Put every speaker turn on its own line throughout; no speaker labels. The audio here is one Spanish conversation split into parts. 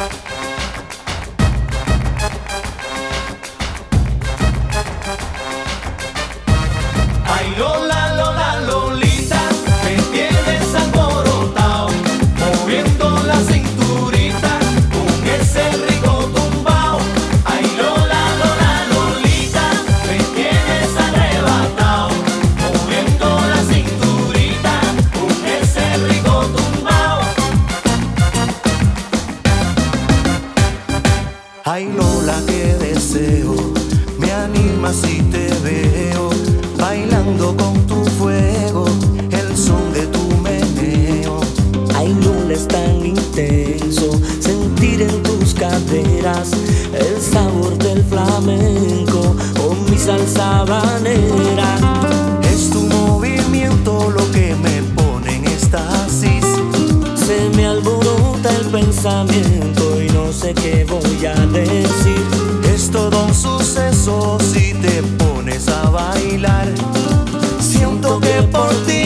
Ay, Ay Lola,
qué deseo, me anima si te veo, bailando con tu fuego, el son de tu meneo.
Ay, Lola, es tan intenso sentir en tus caderas el sabor del flamenco o mi salsa habanera.
Es tu movimiento lo que me pone en estasis.
Se me alborota el pensamiento y no sé qué voy a decir.
Por ti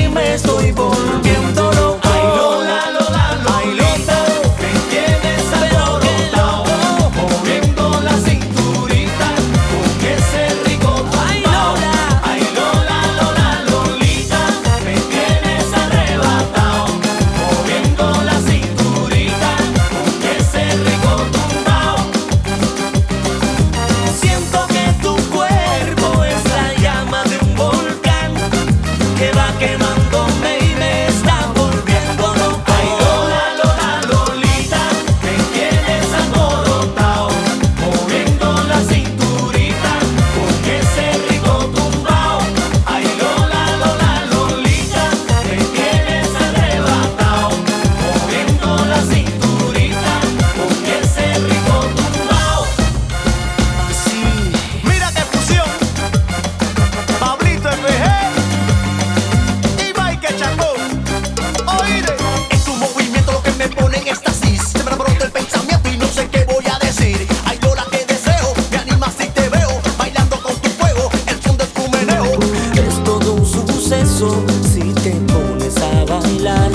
si te pones a bailar.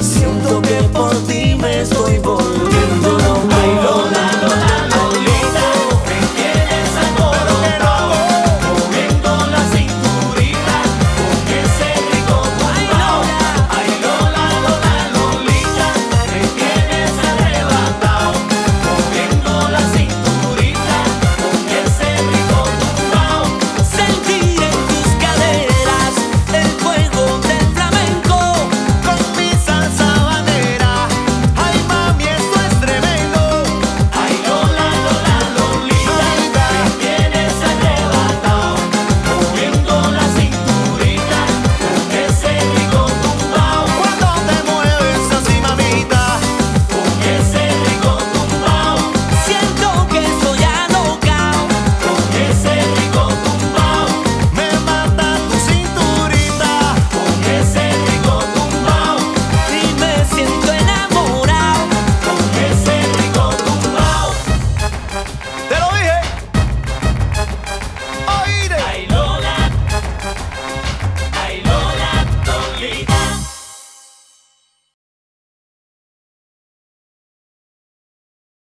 Siento que por ti me estoy volando.